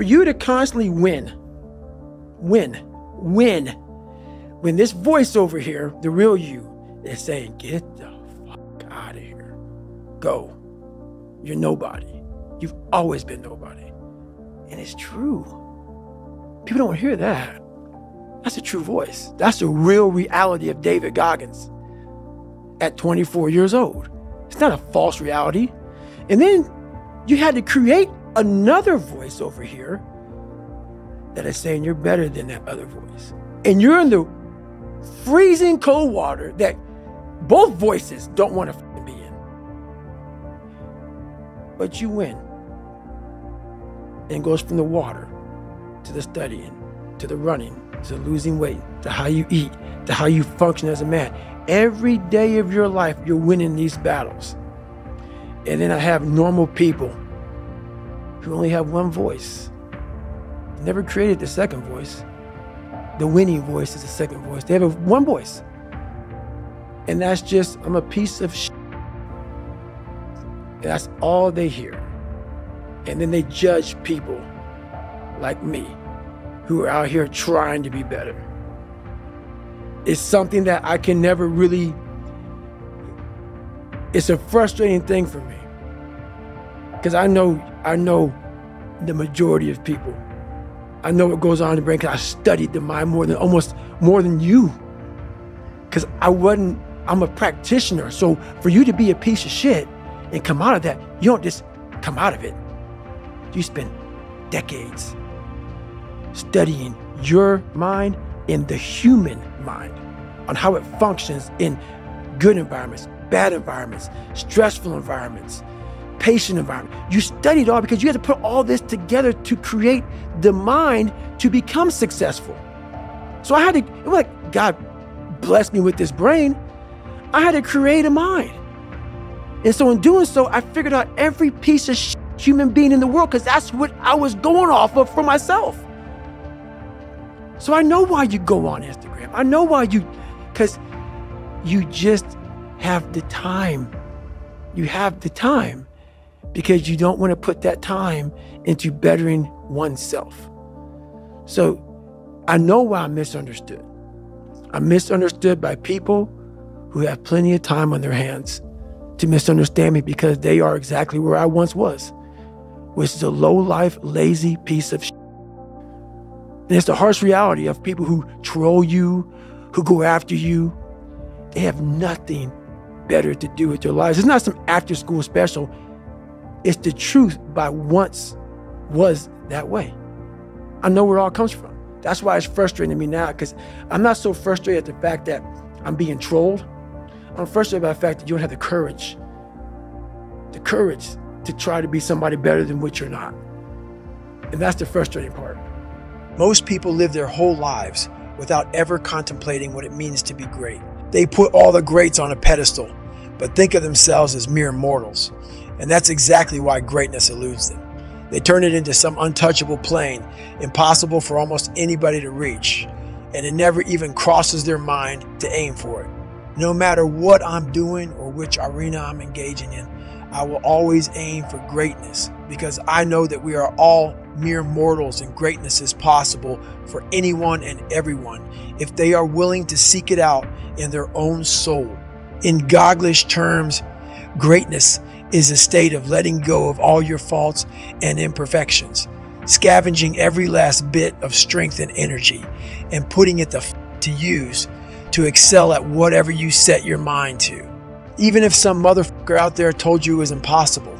for you to constantly win, win, win, when this voice over here, the real you, is saying, get the fuck out of here. Go. You're nobody. You've always been nobody. And it's true. People don't hear that. That's a true voice. That's the real reality of David Goggins at 24 years old. It's not a false reality. And then you had to create another voice over here that is saying you're better than that other voice. And you're in the freezing cold water that both voices don't want to be in. But you win. And goes from the water to the studying, to the running, to losing weight, to how you eat, to how you function as a man. Every day of your life, you're winning these battles. And then I have normal people who only have one voice. They never created the second voice. The winning voice is the second voice. They have one voice. And that's just, I'm a piece of. That's all they hear. And then they judge people like me who are out here trying to be better. It's something that I can never really, it's a frustrating thing for me. Because I know, I know the majority of people. I know what goes on in the brain because I studied the mind more than almost more than you. Because I wasn't, I'm a practitioner. So for you to be a piece of shit and come out of that, you don't just come out of it. You spend decades studying your mind and the human mind on how it functions in good environments, bad environments, stressful environments, patient environment. You studied all because you had to put all this together to create the mind to become successful. So I had to, it was like God blessed me with this brain. I had to create a mind. And so in doing so, I figured out every piece of human being in the world because that's what I was going off of for myself. So I know why you go on Instagram. I know why you, because you just have the time. You have the time because you don't want to put that time into bettering oneself. So I know why I'm misunderstood. I'm misunderstood by people who have plenty of time on their hands to misunderstand me because they are exactly where I once was, which is a low life, lazy piece of shit. And it's the harsh reality of people who troll you, who go after you. They have nothing better to do with their lives. It's not some after school special. It's the truth by once was that way. I know where it all comes from. That's why it's frustrating me now because I'm not so frustrated at the fact that I'm being trolled. I'm frustrated by the fact that you don't have the courage, the courage to try to be somebody better than what you're not. And that's the frustrating part. Most people live their whole lives without ever contemplating what it means to be great. They put all the greats on a pedestal, but think of themselves as mere mortals. And that's exactly why greatness eludes them. They turn it into some untouchable plane, impossible for almost anybody to reach, and it never even crosses their mind to aim for it. No matter what I'm doing or which arena I'm engaging in, I will always aim for greatness because I know that we are all mere mortals and greatness is possible for anyone and everyone if they are willing to seek it out in their own soul. In Gogglish terms, greatness is a state of letting go of all your faults and imperfections, scavenging every last bit of strength and energy, and putting it to, to use to excel at whatever you set your mind to. Even if some motherfucker out there told you it was impossible,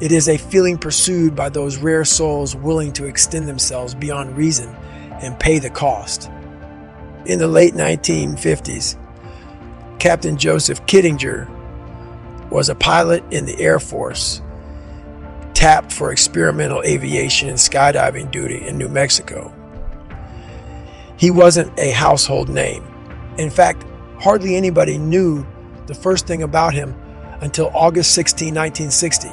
it is a feeling pursued by those rare souls willing to extend themselves beyond reason and pay the cost. In the late 1950s, Captain Joseph Kittinger was a pilot in the Air Force, tapped for experimental aviation and skydiving duty in New Mexico. He wasn't a household name. In fact, hardly anybody knew the first thing about him until August 16, 1960,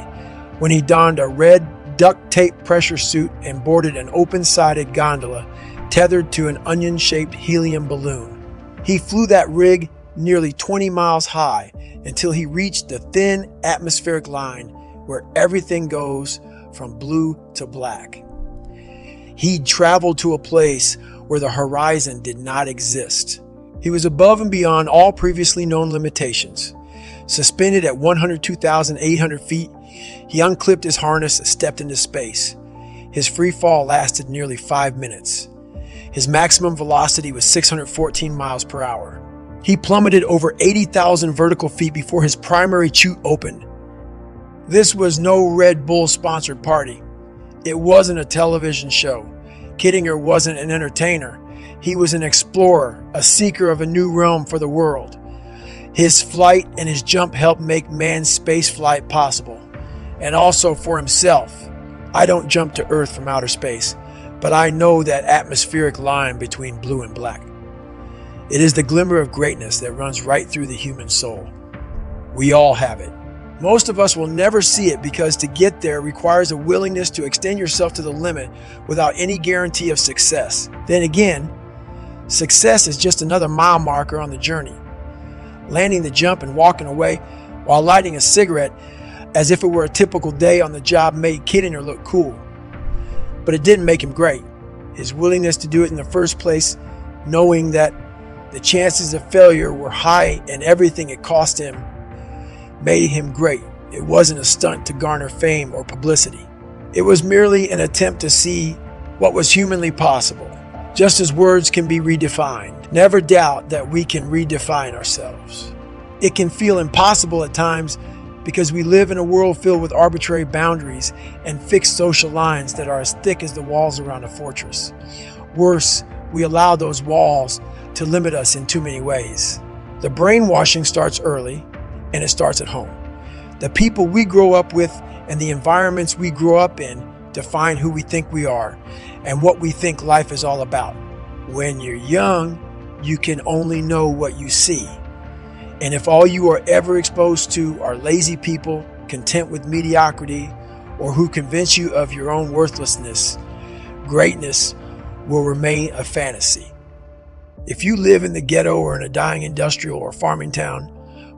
when he donned a red duct tape pressure suit and boarded an open sided gondola tethered to an onion shaped helium balloon. He flew that rig nearly 20 miles high until he reached the thin atmospheric line where everything goes from blue to black. He traveled to a place where the horizon did not exist. He was above and beyond all previously known limitations. Suspended at 102,800 feet, he unclipped his harness and stepped into space. His free fall lasted nearly five minutes. His maximum velocity was 614 miles per hour. He plummeted over 80,000 vertical feet before his primary chute opened. This was no Red Bull sponsored party. It wasn't a television show. Kittinger wasn't an entertainer. He was an explorer, a seeker of a new realm for the world. His flight and his jump helped make man's space flight possible, and also for himself. I don't jump to Earth from outer space, but I know that atmospheric line between blue and black. It is the glimmer of greatness that runs right through the human soul. We all have it. Most of us will never see it because to get there requires a willingness to extend yourself to the limit without any guarantee of success. Then again, success is just another mile marker on the journey. Landing the jump and walking away while lighting a cigarette as if it were a typical day on the job made Kittinger look cool. But it didn't make him great. His willingness to do it in the first place, knowing that the chances of failure were high and everything it cost him made him great. It wasn't a stunt to garner fame or publicity. It was merely an attempt to see what was humanly possible. Just as words can be redefined, never doubt that we can redefine ourselves. It can feel impossible at times because we live in a world filled with arbitrary boundaries and fixed social lines that are as thick as the walls around a fortress. Worse, we allow those walls to limit us in too many ways. The brainwashing starts early and it starts at home. The people we grow up with and the environments we grow up in define who we think we are and what we think life is all about. When you're young, you can only know what you see. And if all you are ever exposed to are lazy people, content with mediocrity, or who convince you of your own worthlessness, greatness will remain a fantasy. If you live in the ghetto or in a dying industrial or farming town,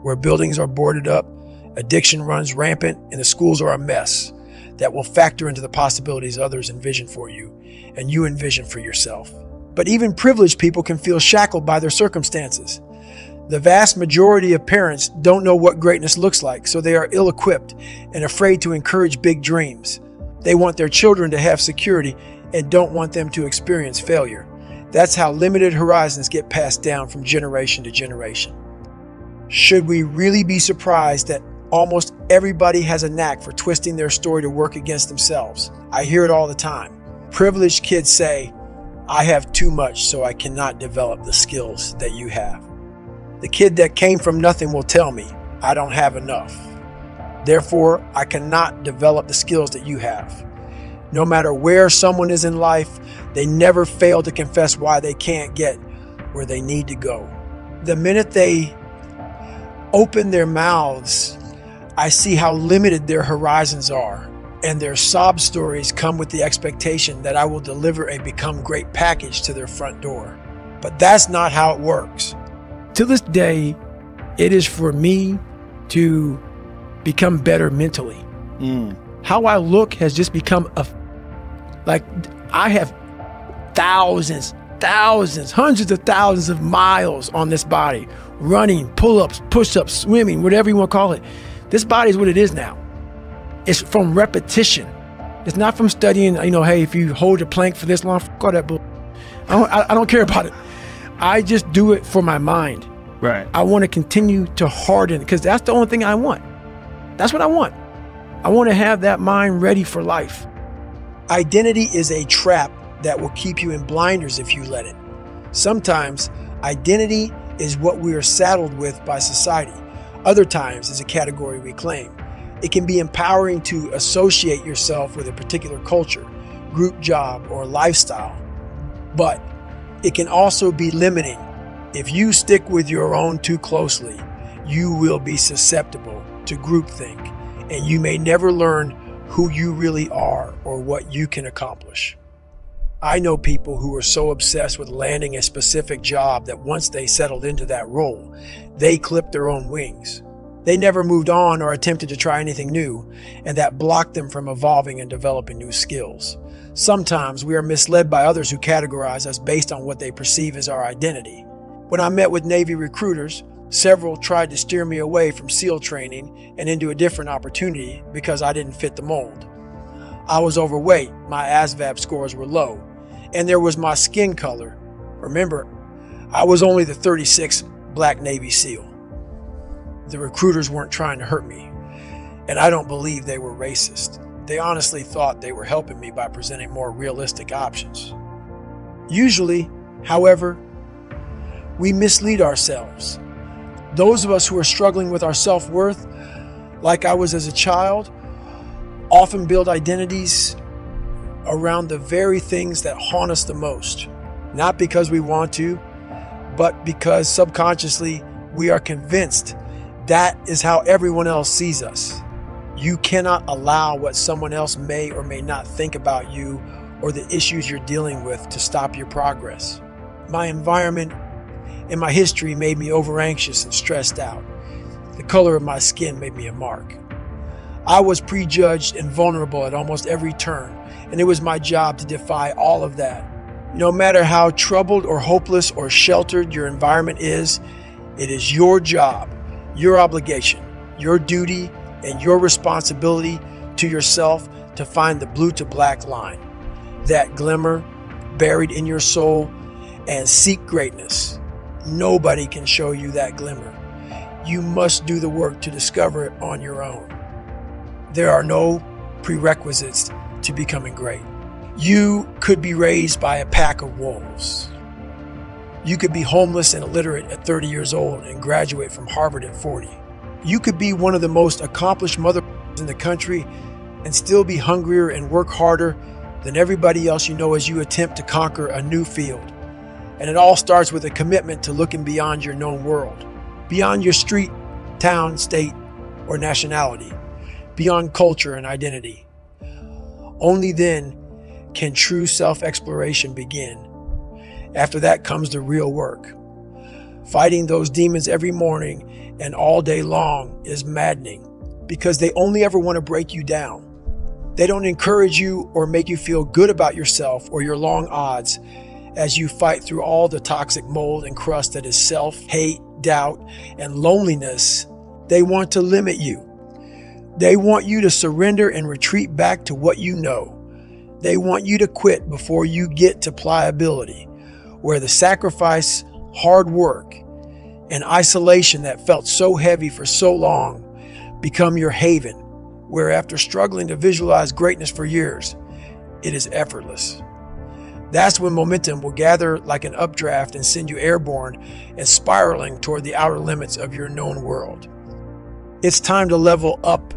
where buildings are boarded up, addiction runs rampant, and the schools are a mess that will factor into the possibilities others envision for you and you envision for yourself. But even privileged people can feel shackled by their circumstances. The vast majority of parents don't know what greatness looks like, so they are ill equipped and afraid to encourage big dreams. They want their children to have security and don't want them to experience failure. That's how limited horizons get passed down from generation to generation. Should we really be surprised that almost everybody has a knack for twisting their story to work against themselves? I hear it all the time. Privileged kids say, I have too much, so I cannot develop the skills that you have. The kid that came from nothing will tell me, I don't have enough. Therefore, I cannot develop the skills that you have. No matter where someone is in life, they never fail to confess why they can't get where they need to go. The minute they open their mouths, I see how limited their horizons are. And their sob stories come with the expectation that I will deliver a become great package to their front door. But that's not how it works. To this day, it is for me to become better mentally. Mm. How I look has just become a like I have thousands, thousands, hundreds of thousands of miles on this body running, pull ups, push ups, swimming, whatever you want to call it. This body is what it is now. It's from repetition. It's not from studying, you know, hey, if you hold a plank for this long, fuck all that bull. I don't, I, I don't care about it. I just do it for my mind. Right. I want to continue to harden because that's the only thing I want. That's what I want. I want to have that mind ready for life. Identity is a trap that will keep you in blinders if you let it. Sometimes identity is what we are saddled with by society. Other times is a category we claim. It can be empowering to associate yourself with a particular culture, group job, or lifestyle. But it can also be limiting. If you stick with your own too closely, you will be susceptible to groupthink, and you may never learn who you really are or what you can accomplish. I know people who are so obsessed with landing a specific job that once they settled into that role, they clipped their own wings. They never moved on or attempted to try anything new, and that blocked them from evolving and developing new skills. Sometimes we are misled by others who categorize us based on what they perceive as our identity. When I met with Navy recruiters, several tried to steer me away from SEAL training and into a different opportunity because I didn't fit the mold. I was overweight, my ASVAB scores were low, and there was my skin color. Remember, I was only the 36th Black Navy SEAL. The recruiters weren't trying to hurt me, and I don't believe they were racist. They honestly thought they were helping me by presenting more realistic options. Usually, however, we mislead ourselves. Those of us who are struggling with our self worth, like I was as a child, often build identities around the very things that haunt us the most. Not because we want to, but because subconsciously we are convinced that is how everyone else sees us. You cannot allow what someone else may or may not think about you or the issues you're dealing with to stop your progress. My environment and my history made me over anxious and stressed out. The color of my skin made me a mark. I was prejudged and vulnerable at almost every turn, and it was my job to defy all of that. No matter how troubled or hopeless or sheltered your environment is, it is your job, your obligation, your duty, and your responsibility to yourself to find the blue to black line, that glimmer buried in your soul, and seek greatness. Nobody can show you that glimmer. You must do the work to discover it on your own. There are no prerequisites to becoming great. You could be raised by a pack of wolves. You could be homeless and illiterate at 30 years old and graduate from Harvard at 40. You could be one of the most accomplished mother in the country and still be hungrier and work harder than everybody else you know as you attempt to conquer a new field. And it all starts with a commitment to looking beyond your known world, beyond your street, town, state, or nationality, beyond culture and identity. Only then can true self exploration begin. After that comes the real work. Fighting those demons every morning and all day long is maddening because they only ever want to break you down. They don't encourage you or make you feel good about yourself or your long odds as you fight through all the toxic mold and crust that is self, hate, doubt, and loneliness. They want to limit you. They want you to surrender and retreat back to what you know. They want you to quit before you get to pliability, where the sacrifice, hard work, and isolation that felt so heavy for so long become your haven, where after struggling to visualize greatness for years, it is effortless. That's when momentum will gather like an updraft and send you airborne and spiraling toward the outer limits of your known world. It's time to level up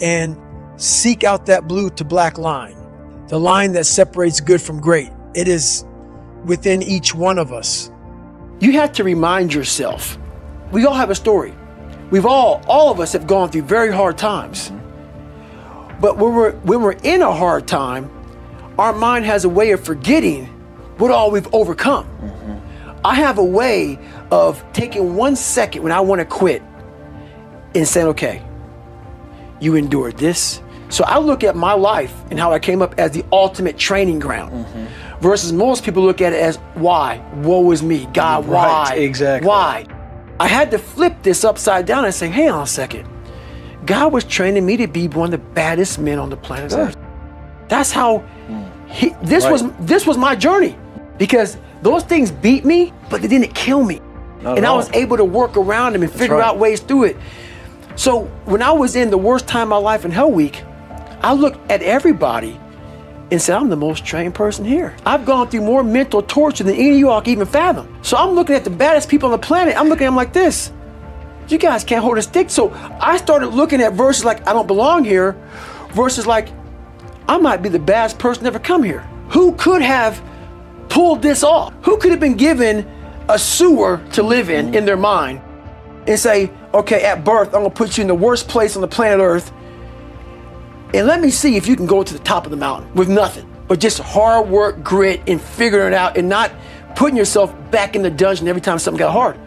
and seek out that blue to black line, the line that separates good from great. It is within each one of us you have to remind yourself we all have a story. We've all, all of us have gone through very hard times. But when we're, when we're in a hard time, our mind has a way of forgetting what all we've overcome. Mm-hmm. I have a way of taking one second when I want to quit and saying, okay, you endured this. So I look at my life and how I came up as the ultimate training ground. Mm-hmm versus most people look at it as why? Woe is me. God, why? Exactly. Why? I had to flip this upside down and say, hang on a second. God was training me to be one of the baddest men on the planet Earth. That's how he, this right. was this was my journey. Because those things beat me, but they didn't kill me. Not and I was able to work around them and figure right. out ways through it. So when I was in the worst time of my life in Hell Week, I looked at everybody and said, I'm the most trained person here. I've gone through more mental torture than any of you all can even fathom. So I'm looking at the baddest people on the planet. I'm looking at them like this. You guys can't hold a stick. So I started looking at verses like, I don't belong here, versus like, I might be the baddest person to ever come here. Who could have pulled this off? Who could have been given a sewer to live in in their mind and say, okay, at birth, I'm gonna put you in the worst place on the planet Earth and let me see if you can go to the top of the mountain with nothing, but just hard work, grit, and figuring it out and not putting yourself back in the dungeon every time something got hard.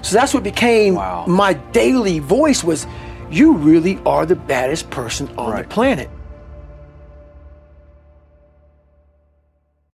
So that's what became Wow. my daily voice was, you really are the baddest person on Right. the planet.